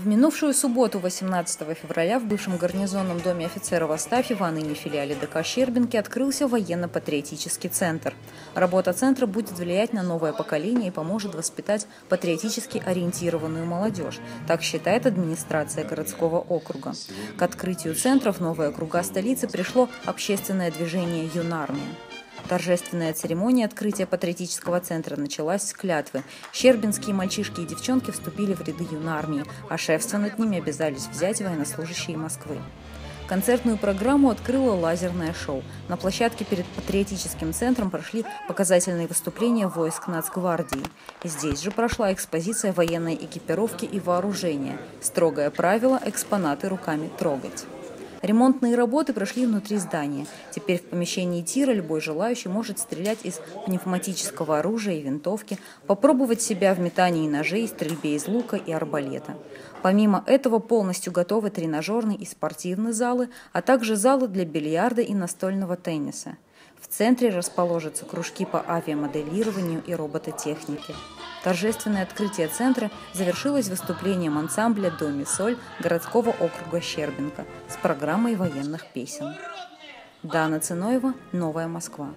В минувшую субботу, 18 февраля, в бывшем гарнизонном доме офицеров Астафьева, а ныне филиале ДК Щербинки, открылся военно-патриотический центр. Работа центра будет влиять на новое поколение и поможет воспитать патриотически ориентированную молодежь. Так считает администрация городского округа. К открытию центра в новые округа столицы пришло общественное движение «Юнармия». Торжественная церемония открытия патриотического центра началась с клятвы. Щербинские мальчишки и девчонки вступили в ряды юнармии, а шефство над ними обязались взять военнослужащие Москвы. Концертную программу открыло лазерное шоу. На площадке перед патриотическим центром прошли показательные выступления войск Нацгвардии. Здесь же прошла экспозиция военной экипировки и вооружения. Строгое правило – экспонаты руками трогать. Ремонтные работы прошли внутри здания. Теперь в помещении тира любой желающий может стрелять из пневматического оружия и винтовки, попробовать себя в метании ножей, стрельбе из лука и арбалета. Помимо этого полностью готовы тренажерный и спортивные залы, а также залы для бильярда и настольного тенниса. В центре расположатся кружки по авиамоделированию и робототехнике. Торжественное открытие центра завершилось выступлением ансамбля «Доми Соль» городского округа Щербинка с программой военных песен. Дана Циноева, «Новая Москва».